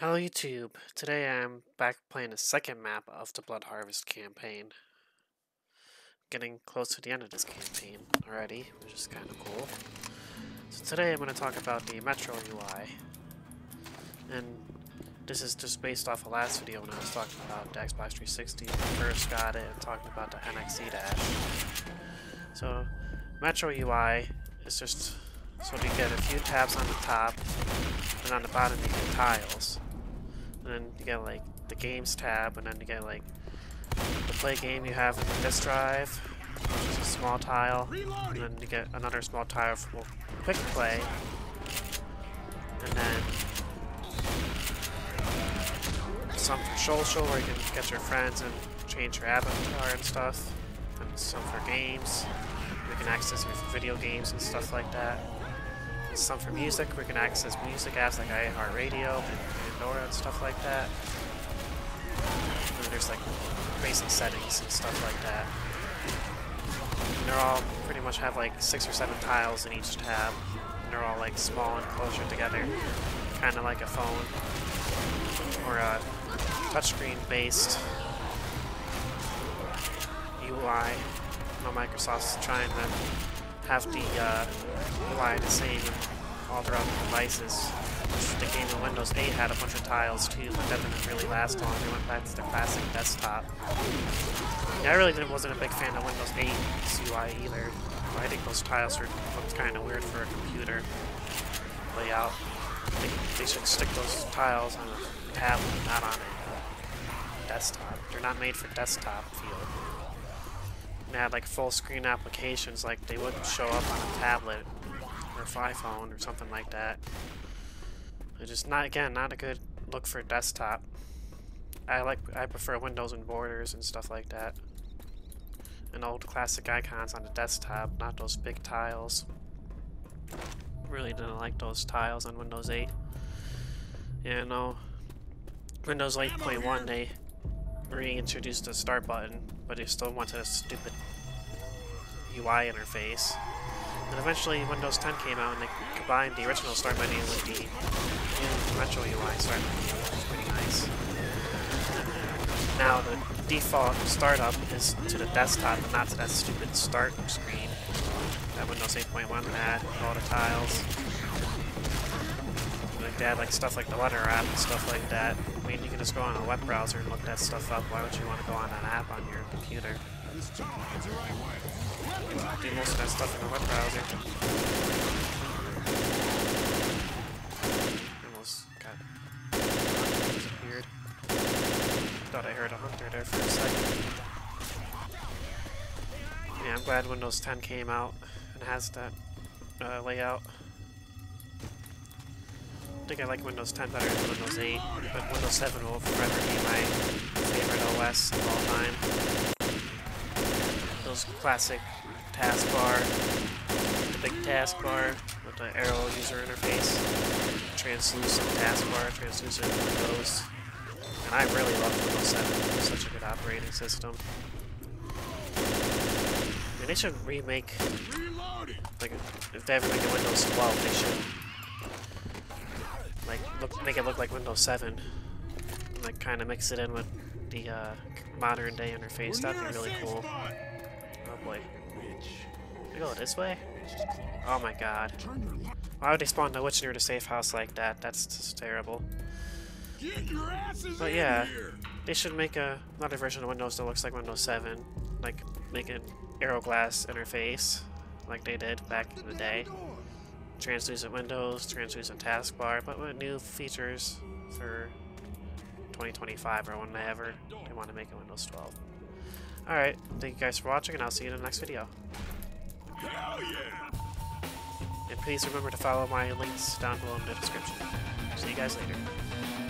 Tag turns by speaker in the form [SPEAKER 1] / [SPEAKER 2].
[SPEAKER 1] Hello YouTube, today I'm back playing the second map of the Blood Harvest campaign. Getting close to the end of this campaign already, which is kind of cool. So today I'm going to talk about the Metro UI. And this is just based off of last video when I was talking about the Xbox 360 when I first got it and talking about the NXE dash. So Metro UI is just so you get a few tabs on the top, and on the bottom you get tiles. And then you get like the games tab, and then you get like the play game you have in the disk drive, which is a small tile. And then you get another small tile for quick play. And then some for social where you can get your friends and change your avatar and stuff. And some for games. You can access your video games and stuff like that some for music. We can access music apps like iHeartRadio and Pandora and stuff like that. And there's like basic settings and stuff like that. And they're all pretty much have like six or seven tiles in each tab. And they're all like small and closer together. Kind of like a phone or a touchscreen based UI. You know, Microsoft's trying to have the uh, the same all throughout the devices. The game in Windows 8 had a bunch of tiles too, but that didn't really last long. They went back to the classic desktop. Yeah, I really wasn't a big fan of Windows 8 UI either. I think those tiles are looked kind of weird for a computer layout. They, they should stick those tiles on a tablet, not on a desktop. They're not made for desktop feel had like full screen applications like they wouldn't show up on a tablet or iPhone or something like that. It's just not again not a good look for desktop. I like I prefer windows and borders and stuff like that. And old classic icons on the desktop, not those big tiles. Really didn't like those tiles on Windows 8. Yeah, no. Windows 8.1 they reintroduced the start button, but they still wanted a stupid UI interface. And eventually Windows 10 came out and they combined the original start menu with the new Metro UI start menu, which is pretty nice. Now the default startup is to the desktop and not to that stupid start screen that Windows 8.1 had all the tiles. Had like stuff like the weather app and stuff like that. I mean, you can just go on a web browser and look that stuff up. Why would you want to go on an app on your computer? do most of that stuff in the web browser. Almost got disappeared. Thought I heard a hunter there for a second. Yeah, I'm glad Windows 10 came out and has that uh, layout. I think I like Windows 10 better than Windows 8, but Windows 7 will forever be my favorite OS of all time those classic taskbar, the big taskbar with the Aero user interface, translucent taskbar, translucent windows. And I really love Windows 7. It's such a good operating system. Mean, they should remake, like, if they ever make a Windows 12, they should, like, look, make it look like Windows 7. And, like, kind of mix it in with the uh, modern day interface. That'd be really cool. Oh boy go this way? Oh my god. Why would they spawn the witch near the safe house like that? That's just terrible. But yeah, they should make a, another version of Windows that looks like Windows 7. Like, make an Aero Glass interface, like they did back in the day. Translucent windows, translucent taskbar, but with new features for 2025 or whenever they want to make a Windows 12. Alright, thank you guys for watching, and I'll see you in the next video. Hell yeah! And please remember to follow my links down below in the description. See you guys later.